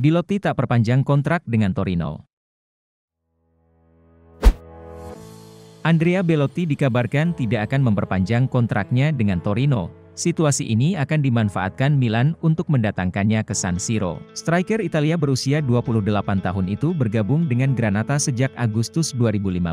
Bilotti tak perpanjang kontrak dengan Torino. Andrea Belotti dikabarkan tidak akan memperpanjang kontraknya dengan Torino, Situasi ini akan dimanfaatkan Milan untuk mendatangkannya ke San Siro. Striker Italia berusia 28 tahun itu bergabung dengan Granata sejak Agustus 2015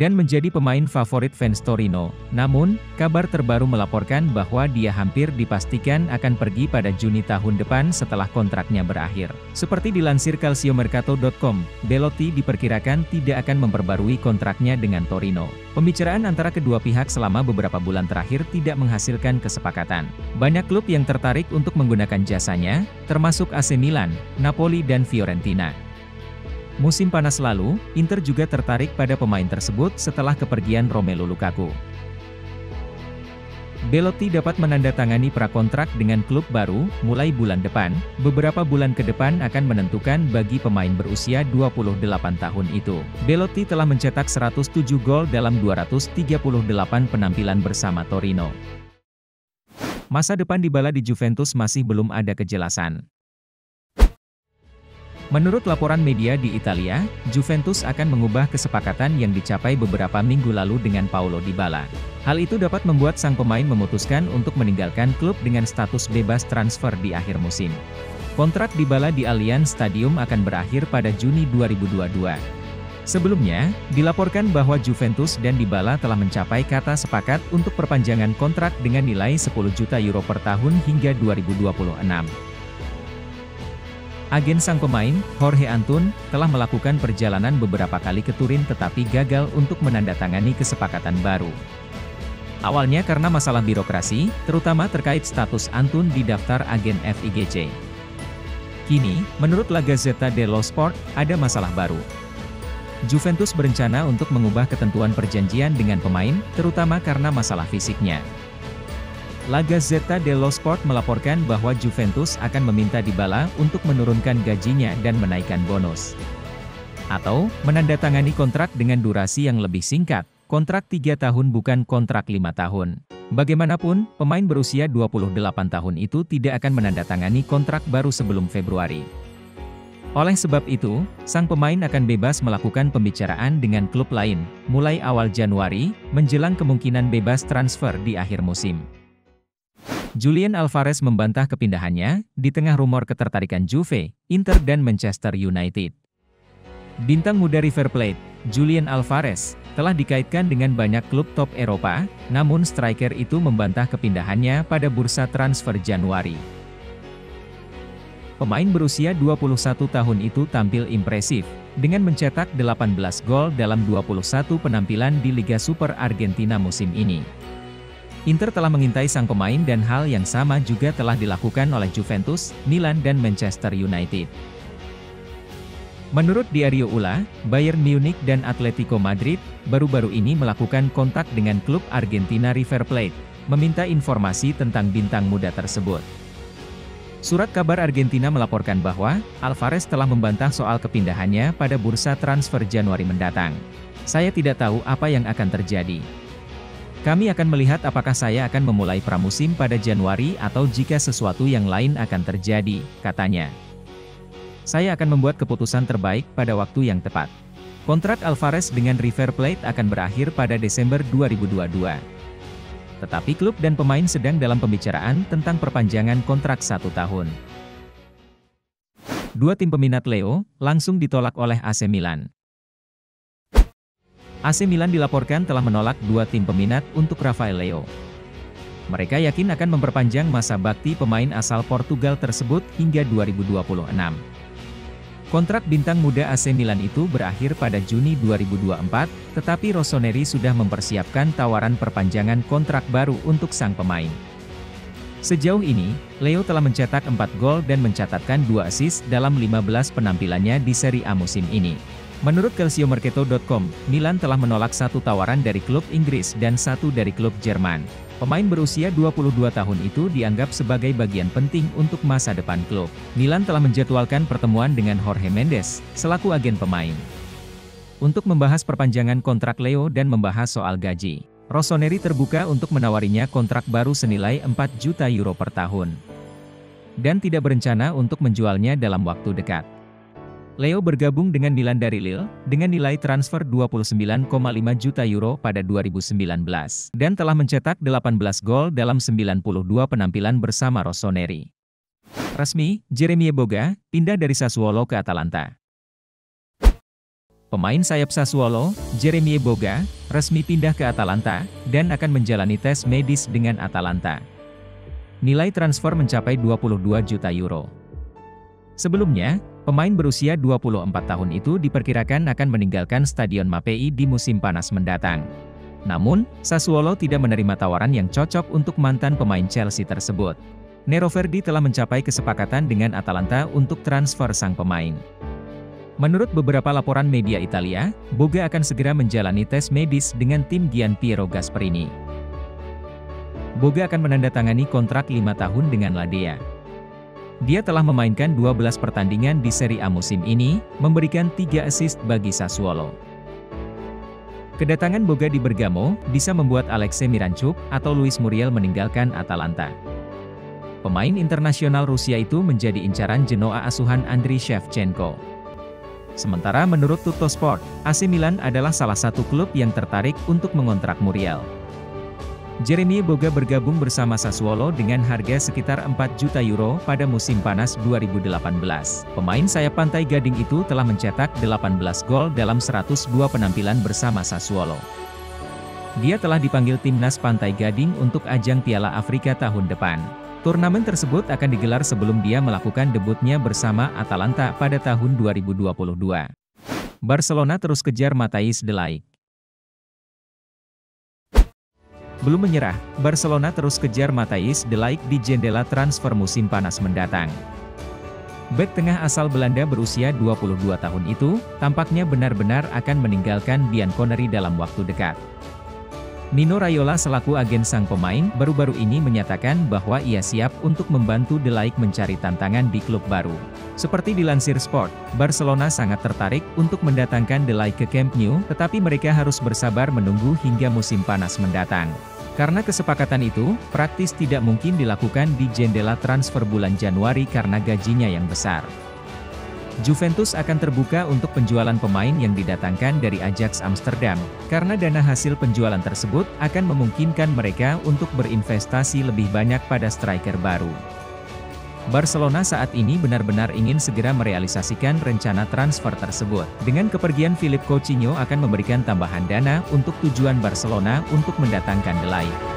dan menjadi pemain favorit fans Torino. Namun, kabar terbaru melaporkan bahwa dia hampir dipastikan akan pergi pada Juni tahun depan setelah kontraknya berakhir. Seperti dilansir calciomercato.com, Belotti diperkirakan tidak akan memperbarui kontraknya dengan Torino. Pembicaraan antara kedua pihak selama beberapa bulan terakhir tidak menghasilkan kesepakatan kesepakatan. Banyak klub yang tertarik untuk menggunakan jasanya, termasuk AC Milan, Napoli dan Fiorentina. Musim panas lalu, Inter juga tertarik pada pemain tersebut setelah kepergian Romelu Lukaku. Belotti dapat menandatangani prakontrak dengan klub baru, mulai bulan depan. Beberapa bulan ke depan akan menentukan bagi pemain berusia 28 tahun itu. Belotti telah mencetak 107 gol dalam 238 penampilan bersama Torino. Masa depan Dybala di Juventus masih belum ada kejelasan. Menurut laporan media di Italia, Juventus akan mengubah kesepakatan yang dicapai beberapa minggu lalu dengan Paulo Dybala. Hal itu dapat membuat sang pemain memutuskan untuk meninggalkan klub dengan status bebas transfer di akhir musim. Kontrak Dybala di Allianz Stadium akan berakhir pada Juni 2022. Sebelumnya, dilaporkan bahwa Juventus dan Dybala telah mencapai kata sepakat untuk perpanjangan kontrak dengan nilai 10 juta euro per tahun hingga 2026. Agen sang pemain, Jorge Antun, telah melakukan perjalanan beberapa kali ke Turin tetapi gagal untuk menandatangani kesepakatan baru. Awalnya karena masalah birokrasi, terutama terkait status Antun di daftar agen FIGC. Kini, menurut La Gazzetta dello Sport, ada masalah baru. Juventus berencana untuk mengubah ketentuan perjanjian dengan pemain, terutama karena masalah fisiknya. La Gazzetta dello Sport melaporkan bahwa Juventus akan meminta Dybala untuk menurunkan gajinya dan menaikkan bonus. Atau, menandatangani kontrak dengan durasi yang lebih singkat, kontrak 3 tahun bukan kontrak 5 tahun. Bagaimanapun, pemain berusia 28 tahun itu tidak akan menandatangani kontrak baru sebelum Februari. Oleh sebab itu, sang pemain akan bebas melakukan pembicaraan dengan klub lain, mulai awal Januari, menjelang kemungkinan bebas transfer di akhir musim. Julian Alvarez membantah kepindahannya, di tengah rumor ketertarikan Juve, Inter dan Manchester United. Bintang muda River Plate, Julian Alvarez, telah dikaitkan dengan banyak klub top Eropa, namun striker itu membantah kepindahannya pada bursa transfer Januari. Pemain berusia 21 tahun itu tampil impresif, dengan mencetak 18 gol dalam 21 penampilan di Liga Super Argentina musim ini. Inter telah mengintai sang pemain dan hal yang sama juga telah dilakukan oleh Juventus, Milan dan Manchester United. Menurut Diario Ula, Bayern Munich dan Atletico Madrid, baru-baru ini melakukan kontak dengan klub Argentina River Plate, meminta informasi tentang bintang muda tersebut. Surat kabar Argentina melaporkan bahwa, Alvarez telah membantah soal kepindahannya pada bursa transfer Januari mendatang. Saya tidak tahu apa yang akan terjadi. Kami akan melihat apakah saya akan memulai pramusim pada Januari atau jika sesuatu yang lain akan terjadi, katanya. Saya akan membuat keputusan terbaik pada waktu yang tepat. Kontrak Alvarez dengan River Plate akan berakhir pada Desember 2022 tetapi klub dan pemain sedang dalam pembicaraan tentang perpanjangan kontrak satu tahun. Dua tim peminat Leo, langsung ditolak oleh AC Milan. AC Milan dilaporkan telah menolak dua tim peminat untuk Rafael Leo. Mereka yakin akan memperpanjang masa bakti pemain asal Portugal tersebut hingga 2026. Kontrak bintang muda AC Milan itu berakhir pada Juni 2024, tetapi Rossoneri sudah mempersiapkan tawaran perpanjangan kontrak baru untuk sang pemain. Sejauh ini, Leo telah mencetak 4 gol dan mencatatkan 2 assist dalam 15 penampilannya di Serie A musim ini. Menurut calciomercato.com, Milan telah menolak satu tawaran dari klub Inggris dan satu dari klub Jerman. Pemain berusia 22 tahun itu dianggap sebagai bagian penting untuk masa depan klub. Milan telah menjadwalkan pertemuan dengan Jorge Mendes, selaku agen pemain. Untuk membahas perpanjangan kontrak Leo dan membahas soal gaji, Rossoneri terbuka untuk menawarinya kontrak baru senilai 4 juta euro per tahun. dan tidak berencana untuk menjualnya dalam waktu dekat. Leo bergabung dengan Milan dari Lille, dengan nilai transfer 29,5 juta euro pada 2019, dan telah mencetak 18 gol dalam 92 penampilan bersama Rossoneri. Resmi, Jeremie Boga, pindah dari Sassuolo ke Atalanta. Pemain sayap Sassuolo, Jeremie Boga, resmi pindah ke Atalanta, dan akan menjalani tes medis dengan Atalanta. Nilai transfer mencapai 22 juta euro. Sebelumnya, pemain berusia 24 tahun itu diperkirakan akan meninggalkan Stadion Mapei di musim panas mendatang. Namun, Sassuolo tidak menerima tawaran yang cocok untuk mantan pemain Chelsea tersebut. Nero Verdi telah mencapai kesepakatan dengan Atalanta untuk transfer sang pemain. Menurut beberapa laporan media Italia, Boga akan segera menjalani tes medis dengan tim Gian Piero Gasperini. Boga akan menandatangani kontrak 5 tahun dengan Ladea. Dia telah memainkan 12 pertandingan di Serie A musim ini, memberikan 3 assist bagi Sassuolo. Kedatangan Boga di Bergamo bisa membuat Alexei Miranchuk atau Luis Muriel meninggalkan Atalanta. Pemain internasional Rusia itu menjadi incaran Genoa asuhan Andriy Shevchenko. Sementara menurut Tuttosport, AC Milan adalah salah satu klub yang tertarik untuk mengontrak Muriel. Jeremy Boga bergabung bersama Sassuolo dengan harga sekitar 4 juta euro pada musim panas 2018. Pemain sayap Pantai Gading itu telah mencetak 18 gol dalam 102 penampilan bersama Sassuolo. Dia telah dipanggil timnas Pantai Gading untuk ajang Piala Afrika tahun depan. Turnamen tersebut akan digelar sebelum dia melakukan debutnya bersama Atalanta pada tahun 2022. Barcelona terus kejar Matthijs de Ligt. Belum menyerah, Barcelona terus kejar Matthijs de Ligt di jendela transfer musim panas mendatang. Bek tengah asal Belanda berusia 22 tahun itu, tampaknya benar-benar akan meninggalkan Bianconeri dalam waktu dekat. Mino Raiola selaku agen sang pemain baru-baru ini menyatakan bahwa ia siap untuk membantu De Ligt mencari tantangan di klub baru. Seperti dilansir Sport, Barcelona sangat tertarik untuk mendatangkan De Ligt ke Camp Nou, tetapi mereka harus bersabar menunggu hingga musim panas mendatang. Karena kesepakatan itu, praktis tidak mungkin dilakukan di jendela transfer bulan Januari karena gajinya yang besar. Juventus akan terbuka untuk penjualan pemain yang didatangkan dari Ajax Amsterdam, karena dana hasil penjualan tersebut akan memungkinkan mereka untuk berinvestasi lebih banyak pada striker baru. Barcelona saat ini benar-benar ingin segera merealisasikan rencana transfer tersebut. Dengan kepergian Philip Coutinho akan memberikan tambahan dana untuk tujuan Barcelona untuk mendatangkan Delay.